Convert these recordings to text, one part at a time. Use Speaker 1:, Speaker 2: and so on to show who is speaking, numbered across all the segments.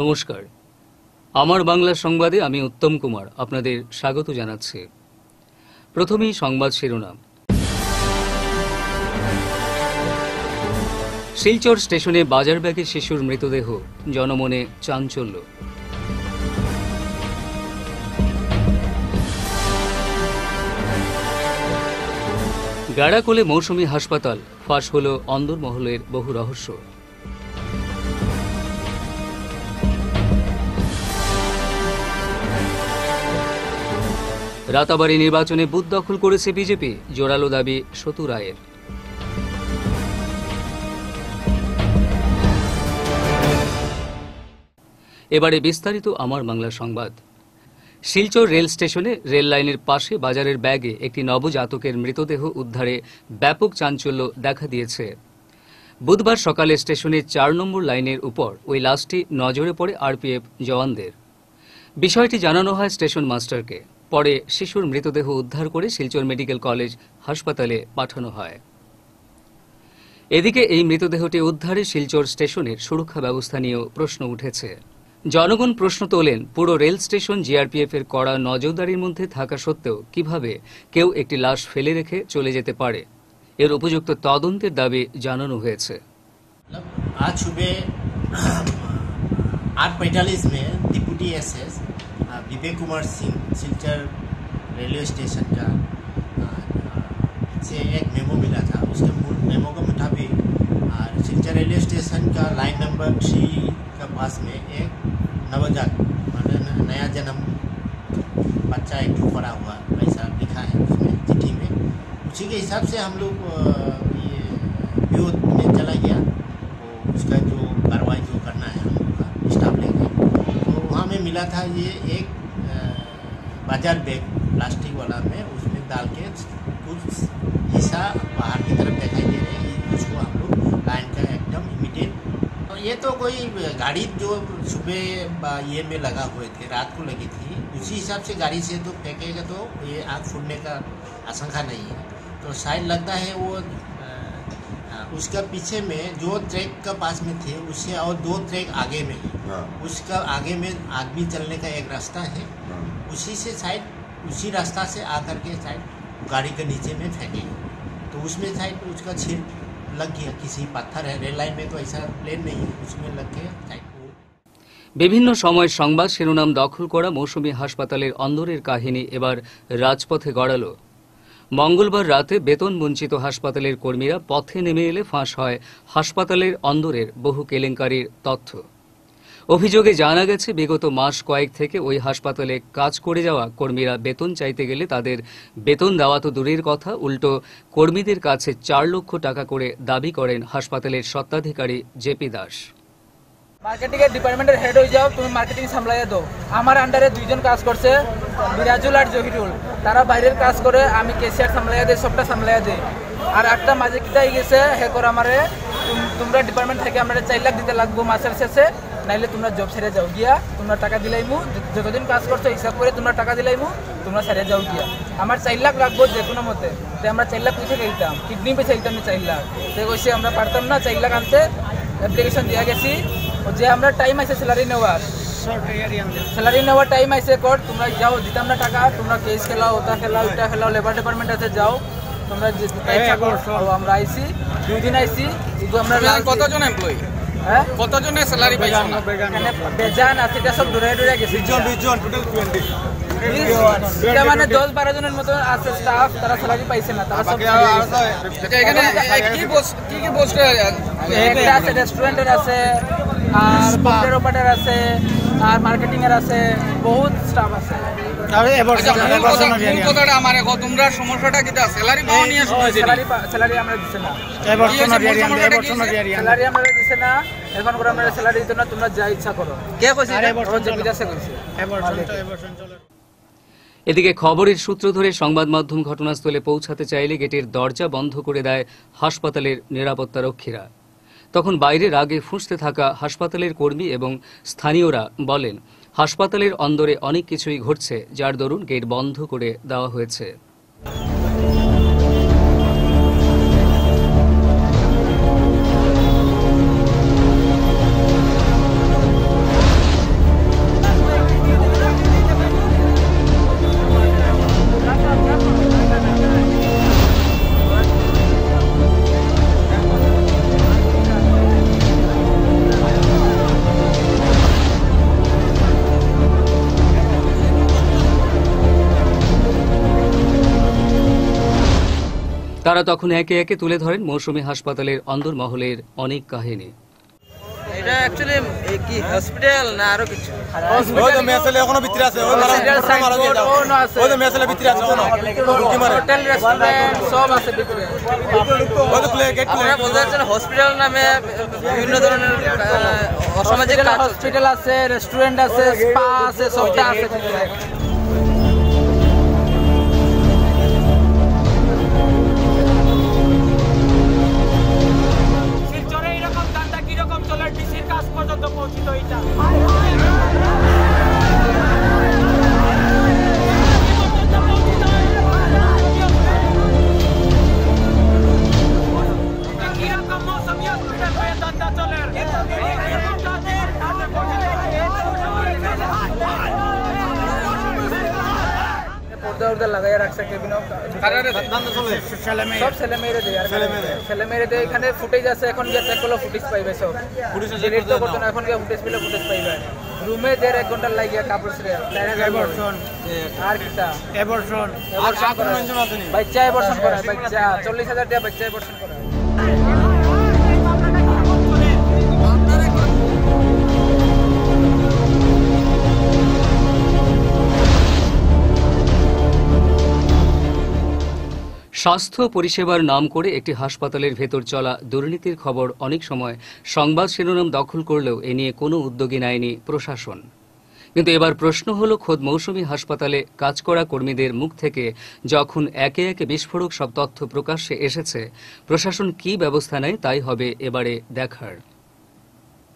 Speaker 1: নমস্কার। আমার বাংলা সংবাদে আমি উত্তম কুমার আপনাদের স্বাগত জানাচ্ছি। প্রথমেই সংবাদ শিরোনাম। শিলচর স্টেশনে বাজার ব্যাগে শিশুর মৃতদেহ, জনমনে চাঞ্চল্য। গাড়াকোলে মৌসুমী হাসপাতাল ফাঁস হল অন্দরমহলের বহু রহস্য। রাতাবাড়ি নির্বাচনে বুথ দখল করেছে বিজেপি। জোরালো দাবি সতু রায়ের। এবারে বিস্তারিত আমার বাংলা সংবাদ। শিলচর রেল স্টেশনে রেল লাইনের পাশে বাজারের ব্যাগে একটি নবজাতকের মৃতদেহ উদ্ধারে ব্যাপক চাঞ্চল্য দেখা দিয়েছে। বুধবার সকালে স্টেশনের চার নম্বর লাইনের উপর ওই লাশটি নজরে পড়ে আরপিএফ জওয়ানদের। বিষয়টি জানানো হয় স্টেশন মাস্টারকে। পরে শিশুর মৃতদেহ উদ্ধার করে শিলচর মেডিকেল কলেজ হাসপাতালে পাঠানো হয় এদিকে এই মৃতদেহটি উদ্ধারে শিলচর স্টেশনের সুরক্ষা ব্যবস্থা নিয়েও প্রশ্ন উঠেছে জনগণ প্রশ্ন তোলেন পুরো রেল স্টেশন জিআরপিএফ এর কড়া নজরদারির মধ্যে থাকা সত্ত্বেও কিভাবে কেউ একটি লাশ ফেলে রেখে চলে যেতে পারে এর উপযুক্ত তদন্তের দাবি জানানো হয়েছে
Speaker 2: आज सुबह आठ पैंतालीस में deputy SS Vivek Kumar Singh Silchar railway station का से एक मेमो मिला था उसके मेमो के मुताबिक सिलचर रेलवे स्टेशन का लाइन नंबर थ्री का पास में एक नवजात मतलब नया जन्म बच्चा एक पड़ा हुआ ऐसा लिखा है उसमें चिट्ठी में उसी के हिसाब से हम लोग ये में चला गया तो उसका जो कार्रवाई जो करना है हम लोग का स्टाफ लेके तो वहाँ में मिला था ये एक बाज़ार बैग प्लास्टिक वाला में उसमें डाल के कुछ हिस्सा बाहर की तरफ़ दिखाई दे रहे हैं। उसको हम लोग लाइन का एकदम इमीडिएट ये तो कोई गाड़ी जो सुबह ये में लगा हुए थे रात को लगी थी उसी हिसाब से गाड़ी से तो फेंकेगा तो ये आग फूटने का आशंका नहीं है। तो शायद लगता है वो उसका पीछे में जो ट्रैक का पास में थे उससे और दो ट्रैक आगे में है।
Speaker 3: हाँ,
Speaker 2: उसका आगे में आदमी चलने का एक रास्ता है।
Speaker 3: हाँ।
Speaker 2: उसी से शायद उसी रास्ता से आकर के शायद गाड़ी के नीचे में फेंके तो उसमें शायद उसका छिल लग गया किसी पत्थर है रेल लाइन में तो ऐसा प्लेन नहीं है उसमें लग के शायद वो
Speaker 1: বিভিন্ন সময় সংবাদ শিরোনাম দখল করা মৌসুমী হাসপাতালের অন্দরের কাহিনী এবার রাজপথে গড়ালো মঙ্গলবার রাতে বেতন বঞ্চিত হাসপাতালের কর্মীরা পথে নেমে এলে ফাঁস হয় হাসপাতালের অন্দরের বহু কেলেঙ্কারির তথ্য অভিযোগে জানা গেছে, বিগত মাস কয়েক থেকে ওই হাসপাতালে কাজ করে যাওয়া কর্মীরা বেতন চাইতে গেলে তাদের বেতন দেওয়া তো দূরের কথা, উল্টো কর্মীদের কাছে চার লক্ষ টাকা করে দাবি করেন হাসপাতালের স্বত্বাধিকারী জেপি দাস।
Speaker 4: মার্কেটিং এর ডিপার্টমেন্টের হেড হয়ে যাও তুমি মার্কেটিং সামলাইয়া দাও। আমার আন্ডারে দুইজন কাজ করছে, বিরাজুল আর জহিরুল। তারা বাইরের কাজ করে, আমি কেসিয়ার সামলাইয়া দেয় সবটা সামলাইয়া দেয় আর একটা মাঝে কিটাই গেছে, হে করে আমারে তোমরা ডিপার্টমেন্ট থেকে আমরা চার লাখ দিতে লাগবো মাসের শেষে। নাইলে তোমরা জব ছেড়ে যাও। গিয়া তোমরা টাকা দিলাইমু যতদিন কাজ করছ হিসাব করে তোমরা টাকা দিলাইমু তোমরা ছেড়ে যাও গিয়া। আমার চার লাখ লাগবো যে কোনো মতে। তো আমরা চার লাখ পিছিয়ে দিতাম কিডনি পিছিয়ে দিতাম চার লাখ। তো কইছে আমরা পারতাম না চার লাখ আনতে। অ্যাপ্লিকেশন দিয়া গেছি। ও যে আমরা টাইম আছে স্যালারি নেওয়ার। স্যালারি নেওয়ার টাইম আছে কোর্ট তোমরা যাও দিতাম না টাকা। তোমরা কেস খেলাও ওটা খেলাও এটা খেলাও লেবার ডিপার্টমেন্ট আছে যাও। তোমরা করো আমরা আইছি দুই দিন আইছি। আমরা
Speaker 5: কতজন এমপ্লয়ি
Speaker 4: হ্যাঁ
Speaker 5: কতজনের স্যালারি পাইছো
Speaker 4: বেজান আছে এটা সব দূরে দূরে গেছে এটা মানে দশ বারো জনের মতো আছে স্টাফ তারা স্যালারি পাইছে না তারা সব ছেড়ে গেছে।
Speaker 5: আচ্ছা, এখানে এ, কি পোস্ট কি কি পোস্টে
Speaker 4: একটা আছে রেস্টুরেন্টের আছে আর কম্পিউটার অপারেটর আছে আর মার্কেটিং এর আছে বহুত স্টাফ আছে।
Speaker 5: আচ্ছা তোমরা সমস্যাটা কিটা? স্যালারি পাওয়া নিয়ে
Speaker 4: স্যালারি স্যালারি আমরা দিছে না? স্যালারি আমরা দিছে না এখন করে আমরা স্যালারি দিতে না তোমরা যা ইচ্ছা করো। কে কইছে
Speaker 1: এদিকে খবরের সূত্র ধরে সংবাদ মাধ্যম ঘটনাস্থলে পৌঁছাতে চাইলে গেটের দরজা বন্ধ করে দেয় হাসপাতালের নিরাপত্তা রক্ষীরা তখন বাইরে রাগে ফুঁসতে থাকা হাসপাতালের কর্মী এবং স্থানীয়রা বলেন হাসপাতালের অন্দরে অনেক কিছুই ঘটছে যার দরুন গেট বন্ধ করে দেওয়া হয়েছে। তারা তখন একে একে তুলে ধরেন মৌসুমী হাসপাতালের অন্দরমহলের অনেক কাহিনী।
Speaker 3: এটা অ্যাকচুয়ালি কি হসপিটাল না আরও কিছু?
Speaker 6: ওই তো মেসেলে এখনও ভিতরে আছে ওই মারা। ওই তো মেসেলে ভিতরে ওনো মারে
Speaker 4: হোটেল রেস্টুরেন্ট সব আছে ভিতরে।
Speaker 6: ওই তো প্লে গেট প্লে
Speaker 3: আপনারা বলতে চাচ্ছেন হসপিটাল নামে বিভিন্ন ধরনের অসামাজিক
Speaker 4: হসপিটাল আছে রেস্টুরেন্ট আছে স্পা আছে সবটা আছে
Speaker 7: পর্যন্ত পৌঁছিত এটা
Speaker 4: পর্দা উর্দা লাগাই রাখছে কেবিনও। সব ছেলে মেয়েরে দেয় আর ছেলে মেয়েরে দেয় এখানে ফুটেজ আছে এখন গিয়ে চেক করলে ফুটেজ পাইবে সব। ডিলিট তো করতো না এখন গিয়ে ফুটেজ পেলে ফুটেজ পাইবে। রুমে দেড় এক ঘণ্টা লাগিয়ে কাপড় ছেড়ে আর কিটা?
Speaker 7: এবর্ষণ
Speaker 4: বাচ্চা এবর্ষণ করায় বাচ্চা চল্লিশ হাজার দিয়ে বাচ্চা এবর্ষণ করায়
Speaker 1: স্বাস্থ্য পরিষেবার নাম করে একটি হাসপাতালের ভেতর চলা দুর্নীতির খবর অনেক সময় সংবাদ শিরোনাম দখল করলেও এ নিয়ে কোনো উদ্যোগী নেয়নি প্রশাসন। কিন্তু এবার প্রশ্ন হল, খোদ মৌসুমী হাসপাতালে কাজ করা কর্মীদের মুখ থেকে যখন একে একে বিস্ফোরক সব তথ্য প্রকাশ্যে এসেছে, প্রশাসন কী ব্যবস্থা নেয় তাই হবে এবারে দেখার।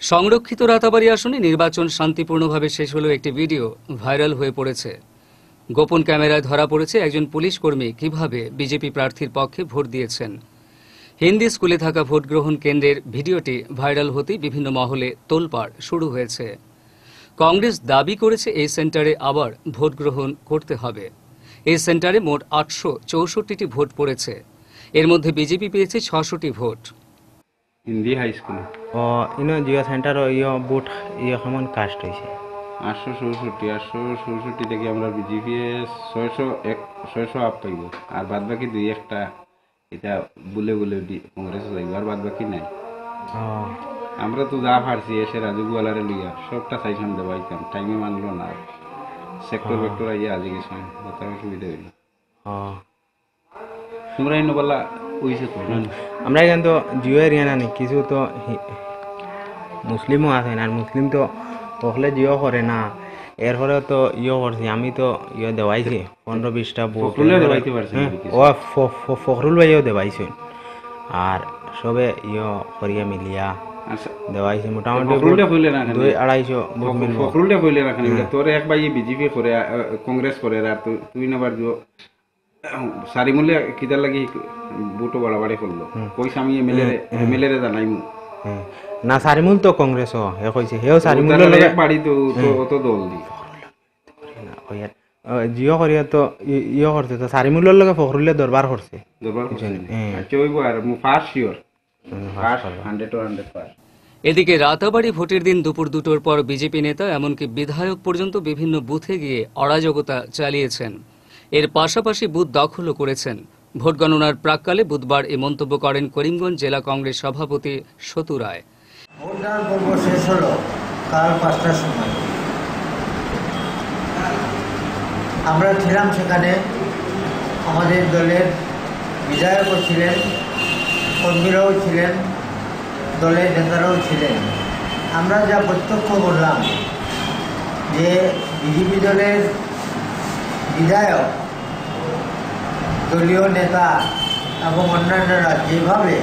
Speaker 1: সংরক্ষিত রাতাবাড়ি আসনে নির্বাচন শান্তিপূর্ণভাবে শেষ হলেও একটি ভিডিও ভাইরাল হয়ে পড়েছে। গোপন ক্যামেরায় ধরা পড়েছে একজন পুলিশ কর্মী। কীভাবে বিজেপি প্রার্থীর পক্ষে ভোট দিয়েছেন? হিন্দি স্কুলে থাকা ভোট গ্রহণ কেন্দ্রের ভিডিওটি ভাইরাল হতেই বিভিন্ন মহলে তোলপাড় শুরু হয়েছে। কংগ্রেস দাবি করেছে এই সেন্টারে আবার ভোট গ্রহণ করতে হবে। এই সেন্টারে মোট আটশো চৌষট্টিটি ভোট পড়েছে। এর মধ্যে বিজেপি পেয়েছে ছশোটি ভোট।
Speaker 8: হিন্দি হাই স্কুলে।
Speaker 9: ও ইনো জিও সেন্টার ইয় বুট ইয় কাস্ট হয়েছে
Speaker 8: আটশো চৌষট্টি আটশো চৌষট্টি থেকে আমরা বিজেপি ছয়শো এক ছয়শো আপ পাইব আর বাদ বাকি দুই একটা এটা বলে বলে কংগ্রেস যাইব আর বাদ বাকি নাই আমরা তো যা পারছি এসে রাজু গোয়ালারে লইয়া সবটা সাইসান দেবাইতাম টাইমে মানলো না। সেক্টর ভেক্টর আইয়া আজি গেছে কথা সুবিধা হইল। তোমরা এই নবলা হইছে তো?
Speaker 9: আমরা এখান তো জিও এরিয়া না নি, কিছু তো মুসলিমও আছে না আর মুসলিম তো ওখলে জিও করে না। এরপরে তো ইয়ে করছি আমি তো ইয়ে দেওয়াইছি পনেরো বিশটা বুক হ্যাঁ? ও ফখরুল ভাইও দেওয়াইছে। আর সবে ইয়ে করিয়া মিলিয়া
Speaker 8: আচ্ছা।
Speaker 9: দেওয়াইছে মোটামুটি? দুই আড়াইশো মিলব।
Speaker 8: ফখরুলটা কইলে রাখেন তোর এক ভাই বিজেপি করে কংগ্রেস করে আর তুই- নাবার দিও সারিমূল্যে কিতার লাগি বুটো বাড়াবাড়ি করল। পয়সা আমি এমএলএ এমএলএ জানাইমু।
Speaker 9: হ্যাঁ। না সারিমুল তো কংগ্রেস হে কইছে হেও সারিমুল
Speaker 8: বাড়ি তো অত দল দি।
Speaker 9: জিও করিয়া তো ইয়ে করছে তো সারিমুলের লগে ফখরুলে দরবার করছে
Speaker 8: দরবার
Speaker 9: হ্যাঁ।
Speaker 8: আচ্ছা
Speaker 1: এদিকে রাতাবাড়ি ভোটের দিন দুপুর দুটোর পর বিজেপি নেতা এমনকি বিধায়ক পর্যন্ত বিভিন্ন বুথে গিয়ে অরাজকতা চালিয়েছেন। এর পাশাপাশি বুথ দখলও করেছেন। ভোট গণনার প্রাককালে বুধবার এ মন্তব্য করেন করিমগঞ্জ জেলা কংগ্রেস সভাপতি সতু রায়।
Speaker 10: ভোটদান পর্ব শেষ হলো কাল পাঁচটার সময়। আমরা ছিলাম সেখানে আমাদের দলের বিধায়কও ছিলেন, কর্মীরাও ছিলেন, দলের নেতারাও ছিলেন। আমরা যা প্রত্যক্ষ করলাম যে বিজেপি দলের বিধায়ক, দলীয় নেতা এবং অন্যান্যরা যেভাবে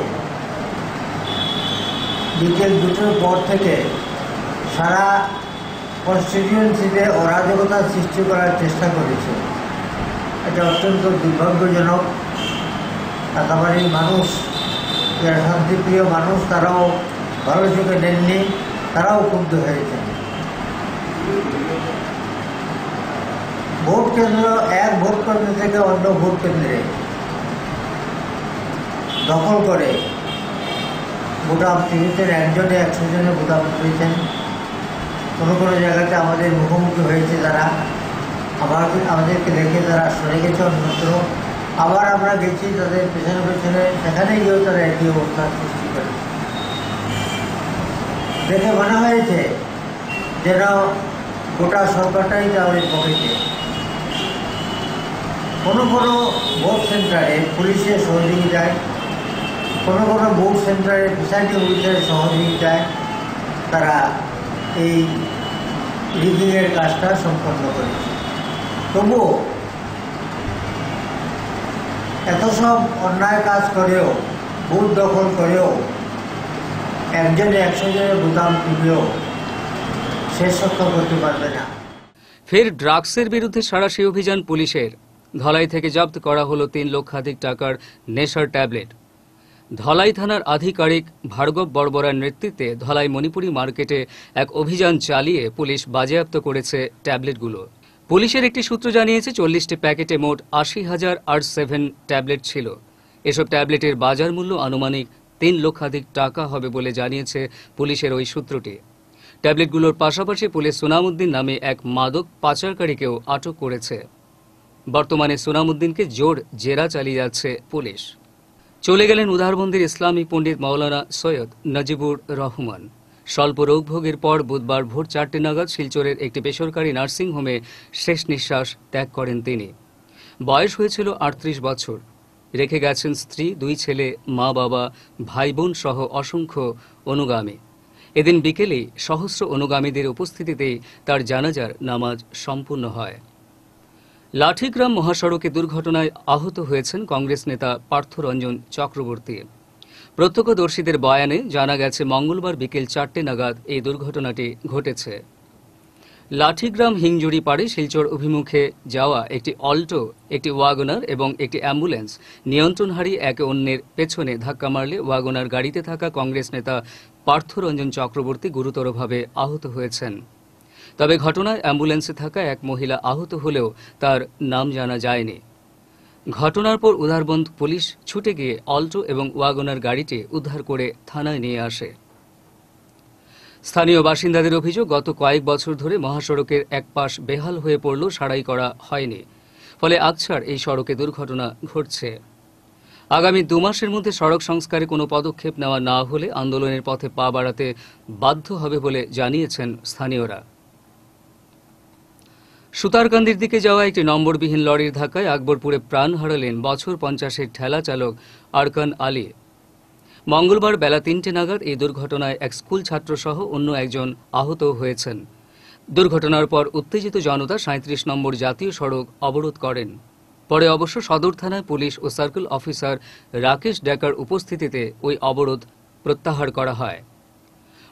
Speaker 10: বিকেল দুটোর পর থেকে সারা কনস্টিটিউয়েন্সিতে অরাজকতা সৃষ্টি করার চেষ্টা করেছে। এটা অত্যন্ত দুর্ভাগ্যজনক। কাকাবাড়ির মানুষ যারা শান্তিপ্রিয় মানুষ, তারাও ভালো চোখে নেননি, তারাও ক্ষুব্ধ হয়েছেন ভোট কেন্দ্র এক ভোট কেন্দ্র থেকে অন্য ভোট কেন্দ্রে দখল করে ভোটার তিরিশের একজনে একশো জনে ভোটার পেয়েছেন কোনো কোনো জায়গাতে আমাদের মুখোমুখি হয়েছে তারা। আবার আমাদেরকে দেখে তারা সরে গেছে অন্যত্র। আবার আমরা গেছি তাদের পেছনে পেছনে। সেখানে গিয়েও তারা একই অবস্থা সৃষ্টি করে। দেখে মনে হয়েছে যেন গোটা সরকারটাই তাদের পকেটে। কোনো কোনো ভোট সেন্টারে পুলিশের সহযোগিতায় কোনো কোনো বুক সেন্টারে প্রিসাইডিং অফিসারের সহযোগিতায় তারা এই রিগিংয়ের কাজটা সম্পন্ন করেছে। তবুও এত সব অন্যায় কাজ করেও বুথ দখল করেও, একজনে একশো জনের বোতাম টিপেও শেষ সত্য করতে পারবে না।
Speaker 1: ফের ড্রাগসের বিরুদ্ধে সারাশি অভিযান পুলিশের। ধলাই থেকে জব্দ করা হলো তিন লক্ষাধিক টাকার নেশার ট্যাবলেট। ধলাই থানার আধিকারিক ভার্গব বর্বরার নেতৃত্বে ধলাই মণিপুরি মার্কেটে এক অভিযান চালিয়ে পুলিশ বাজেয়াপ্ত করেছে ট্যাবলেটগুলো। পুলিশের একটি সূত্র জানিয়েছে, চল্লিশটি প্যাকেটে মোট আশি হাজার আর সেভেন ট্যাবলেট ছিল। এসব ট্যাবলেটের বাজার মূল্য আনুমানিক তিন লক্ষাধিক টাকা হবে বলে জানিয়েছে পুলিশের ওই সূত্রটি। ট্যাবলেটগুলোর পাশাপাশি পুলিশ সুনামুদ্দিন নামে এক মাদক পাচারকারীকেও আটক করেছে। বর্তমানে সুনামুদ্দিনকে জোর জেরা চালিয়ে যাচ্ছে পুলিশ। চলে গেলেন উদারবন্দির ইসলামী পণ্ডিত মাওলানা সৈয়দ নজিবুর রহমান। স্বল্প রোগভোগের পর বুধবার ভোর চারটে নাগাদ শিলচরের একটি বেসরকারি নার্সিংহোমে শেষ নিঃশ্বাস ত্যাগ করেন তিনি। বয়স হয়েছিল আটত্রিশ বছর। রেখে গেছেন স্ত্রী, দুই ছেলে, মা বাবা, ভাই বোন সহ অসংখ্য অনুগামী। এদিন বিকেলে সহস্র অনুগামীদের উপস্থিতিতেই তার জানাজার নামাজ সম্পূর্ণ হয়। লাঠিগ্রাম মহাসড়কে দুর্ঘটনায় আহত হয়েছেন কংগ্রেস নেতা পার্থরঞ্জন চক্রবর্তী। প্রত্যক্ষদর্শীদের বয়ানে জানা গেছে, মঙ্গলবার বিকেল চারটে নাগাদ এই দুর্ঘটনাটি ঘটেছে। লাঠিগ্রাম হিংজুড়ি পাড়ে শিলচর অভিমুখে যাওয়া একটি অল্টো, একটি ওয়াগনার এবং একটি অ্যাম্বুলেন্স নিয়ন্ত্রণ হারিয়ে একে অন্যের পেছনে ধাক্কা মারলে ওয়াগনার গাড়িতে থাকা কংগ্রেস নেতা পার্থরঞ্জন চক্রবর্তী গুরুতরভাবে আহত হয়েছেন। তবে ঘটনায় অ্যাম্বুলেন্সে থাকা এক মহিলা আহত হলেও তার নাম জানা যায়নি। ঘটনার পর উধারবন্দ পুলিশ ছুটে গিয়ে অল্টো এবং ওয়াগনার গাড়িটি উদ্ধার করে থানায় নিয়ে আসে। স্থানীয় বাসিন্দাদের অভিযোগ, গত কয়েক বছর ধরে মহাসড়কের এক পাশ বেহাল হয়ে পড়লেও সারাই করা হয়নি। ফলে আকছাড় এই সড়কে দুর্ঘটনা ঘটছে। আগামী দু মাসের মধ্যে সড়ক সংস্কারে কোনো পদক্ষেপ নেওয়া না হলে আন্দোলনের পথে পা বাড়াতে বাধ্য হবে বলে জানিয়েছেন স্থানীয়রা। সুতারকান্দির দিকে যাওয়া একটি নম্বরবিহীন লরির ধাক্কায় আকবরপুরে প্রাণ হারালেন বছর পঞ্চাশের ঠেলা চালক আরকান আলী। মঙ্গলবার বেলা তিনটে নাগাদ এই দুর্ঘটনায় এক স্কুল ছাত্রসহ অন্য একজন আহত হয়েছেন। দুর্ঘটনার পর উত্তেজিত জনতা সাঁত্রিশ নম্বর জাতীয় সড়ক অবরোধ করেন। পরে অবশ্য সদর থানায় পুলিশ ও সার্কেল অফিসার রাকেশ ডেকার উপস্থিতিতে ওই অবরোধ প্রত্যাহার করা হয়।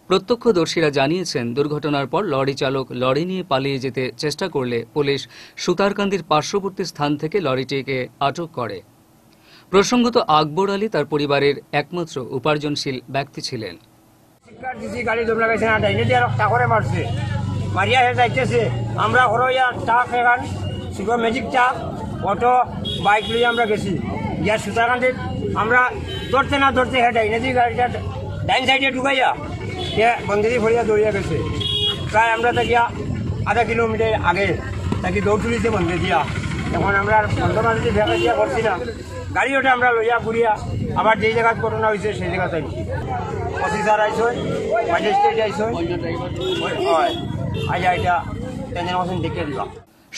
Speaker 1: প্রত্যক্ষদর্শীরা জানিয়েছেন, দুর্ঘটনার পর লরি চালক লরি নিয়ে পালিয়ে যেতে চেষ্টা করলে পুলিশ সুতারকান্দির পার্শ্ববর্তী স্থান থেকে লরিটিকে আটক করে। প্রসঙ্গত, আকবর আলী তার পরিবারের একমাত্র উপার্জনশীল ব্যক্তি ছিলেন।
Speaker 11: মারিয়া আমরা ম্যাজিক অটো, বাইক লিয়ে আমরা গেছি। ইয়ার সুতাকান্তে আমরা ধরতে না ধরতে হে ডাইনে দিয়ে গাড়িটা ডাইন সাইডে ঢুকাইয়া। সে ফরিয়া দৌড়িয়া গেছে। প্রায় আমরা তাকিয়া আধা কিলোমিটার আগে তাকে দৌড় তুলিছে বন্ধে দিয়া। এখন আমরা বন্ধ মাঝে ভেঙে দিয়া করছি না। গাড়ি ওটা আমরা লইয়া ঘুরিয়া আবার যেই জায়গায় ঘটনা হয়েছে সেই জায়গাতে আইছি অফিসার আইসই ম্যাজিস্ট্রেট আইসই। হয় আইয়া এটা মতন দেখে দিবা।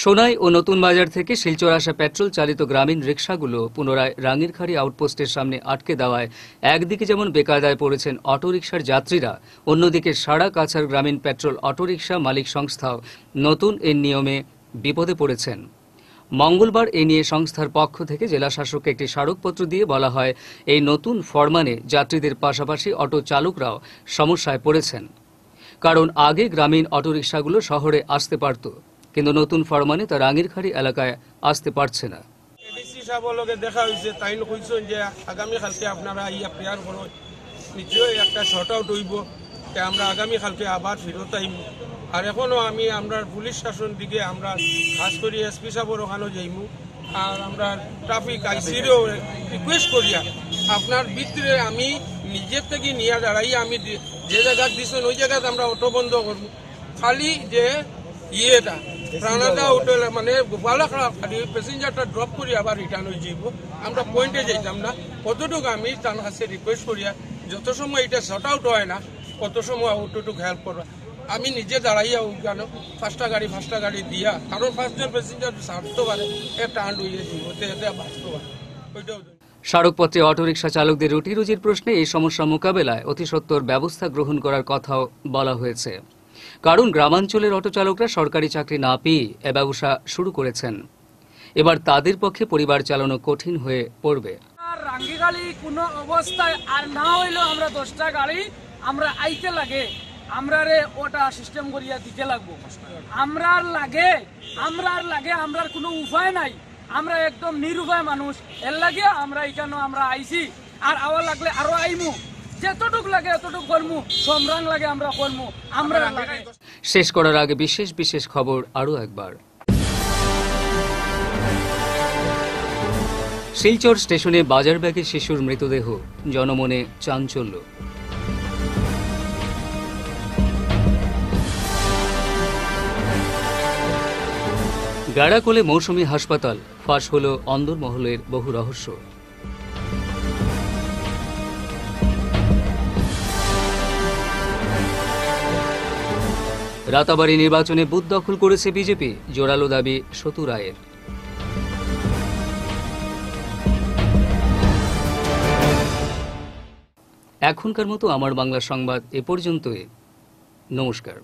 Speaker 1: সোনাই ও নতুন বাজার থেকে শিলচর আসা পেট্রোল চালিত গ্রামীণ রিক্সাগুলো পুনরায় রাঙ্গিরখাড়ি আউটপোস্টের সামনে আটকে দেওয়ায় একদিকে যেমন বেকায়দায় পড়েছেন অটোরিকশার যাত্রীরা, অন্যদিকে সাড়া কাছার গ্রামীণ পেট্রোল অটোরিকশা মালিক সংস্থাও নতুন এর নিয়মে বিপদে পড়েছেন। মঙ্গলবার এ নিয়ে সংস্থার পক্ষ থেকে জেলা শাসককে একটি স্মারকপত্র দিয়ে বলা হয়, এই নতুন ফরমানে যাত্রীদের পাশাপাশি অটো চালকরাও সমস্যায় পড়েছেন। কারণ আগে গ্রামীণ অটোরিকশাগুলো শহরে আসতে পারত। কিন্তু নতুন ফরমানে তা রাঙ্গিরখাড়ি এলাকায় আসতে পারছে না।
Speaker 12: এডিসি সাহেবের লগে দেখা হয়েছে তাই কইছেন যে আগামী কালকে আপনারা ইয়া প্রেয়ার করো। নিশ্চয়ই একটা শর্ট আউট হইব। আমরা আগামী কালকে আবার ফেরত আইব। আর এখনও আমি, আমরা পুলিশ শাসন দিকে আমরা খাস করে এসপি সাহেবের ওখানেও যাইমু। আর আমরা ট্রাফিক আইসিরও রিকোয়েস্ট করিয়া আপনার ভিতরে আমি নিজের থেকে নিয়ে দাঁড়াই, আমি যে জায়গা দিছেন, ওই জায়গাতে আমরা অটো বন্ধ করব খালি যে ইয়েটা মানে খালি প্যাসেঞ্জারটা ড্রপ আবার রিটার্ন হয়ে আমরা পয়েন্টে যাইতাম না। কতটুকু আমি তার রিকোয়েস্ট করিয়া যত সময় এটা শর্ট আউট হয় না, কত সময় অতটুকু হেল্প করবা আমি নিজে দাঁড়াইয়া কেন? পাঁচটা গাড়ি পাঁচটা গাড়ি দিয়া। কারণ পাঁচজন প্যাসেঞ্জার ছাড়তে পারে এটা বাঁচতে পারে ওইটাও
Speaker 1: স্মারকপত্রে অটোরিকশা চালকদের রুটি রুজির প্রশ্নে এই সমস্যা মোকাবেলায় অতি সত্বর ব্যবস্থা গ্রহণ করার কথাও বলা হয়েছে। কারণ গ্রামাঞ্চলের অটো চালকরা সরকারি চাকরি না পেয়ে এ ব্যবসা শুরু করেছেন। এবার তাদের পক্ষে পরিবার চালানো কঠিন হয়ে পড়বে।
Speaker 7: আমরা ওটা সিস্টেম করিয়া দিতে লাগবো। আমরার লাগে আমরার লাগে, আমরার কোনো উপায় নাই। আমরা একদম নিরুপায় মানুষ। এর লাগে আমরা এখানে আমরা আইছি। আর আওয়া লাগলে আরও আইমু। যতটুক লাগে এতটুক করমু সমরাং লাগে আমরা করমু আমরা
Speaker 1: শেষ করার আগে বিশেষ বিশেষ খবর আরও একবার। শিলচর স্টেশনে বাজার ব্যাগে শিশুর মৃতদেহ জনমনে চাঞ্চল্য। গাড়াকোলে মৌসুমী হাসপাতাল ফাঁস হল অন্দরমহলের বহু রহস্য। রাতাবাড়ি নির্বাচনে বুথ দখল করেছে বিজেপি, জোরালো দাবি সতু রায়ের। এখনকার মতো আমার বাংলা সংবাদ এ পর্যন্তই। নমস্কার।